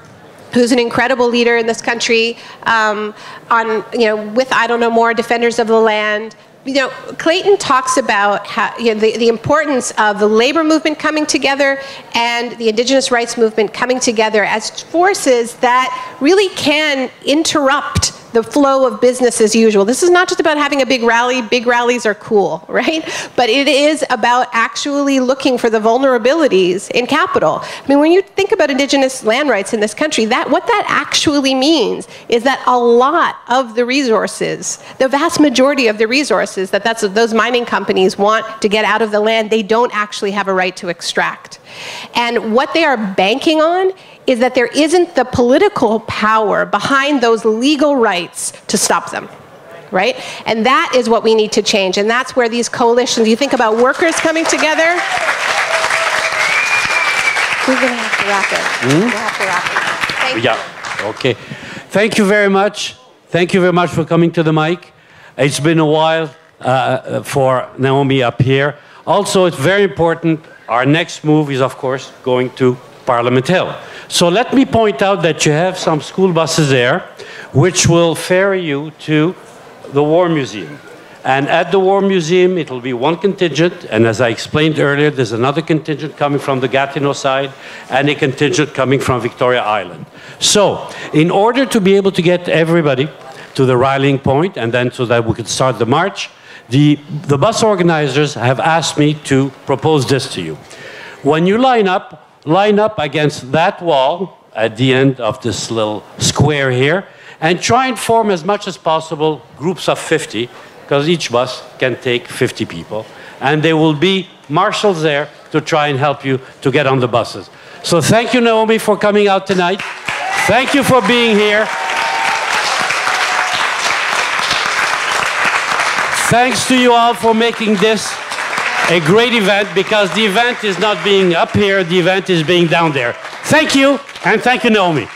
who's an incredible leader in this country, um, on you know with Idle No More defenders of the land, you know, Clayton talks about how, you know, the, the importance of the labor movement coming together and the indigenous rights movement coming together as forces that really can interrupt the flow of business as usual. This is not just about having a big rally. Big rallies are cool, right? But it is about actually looking for the vulnerabilities in capital. I mean, when you think about indigenous land rights in this country, that what that actually means is that a lot of the resources, the vast majority of the resources that that's, those mining companies want to get out of the land, they don't actually have a right to extract. And what they are banking on is that there isn't the political power behind those legal rights to stop them right? And that is what we need to change. And that's where these coalitions, you think about workers coming together. We're going to have to wrap it. Mm? We'll have to wrap it. Thank yeah. You. Okay. Thank you very much. Thank you very much for coming to the mic. It's been a while uh, for Naomi up here. Also, it's very important. Our next move is, of course, going to Parliament Hill. So let me point out that you have some school buses there, which will ferry you to the War Museum. And at the War Museum, it will be one contingent, and as I explained earlier, there's another contingent coming from the Gatineau side and a contingent coming from Victoria Island. So, in order to be able to get everybody to the rallying point, and then so that we could start the march, the, the bus organizers have asked me to propose this to you. When you line up, line up against that wall at the end of this little square here and try and form as much as possible groups of 50 because each bus can take 50 people and there will be marshals there to try and help you to get on the buses. So thank you, Naomi, for coming out tonight. Thank you for being here. Thanks to you all for making this a great event because the event is not being up here, the event is being down there. Thank you, and thank you, Naomi.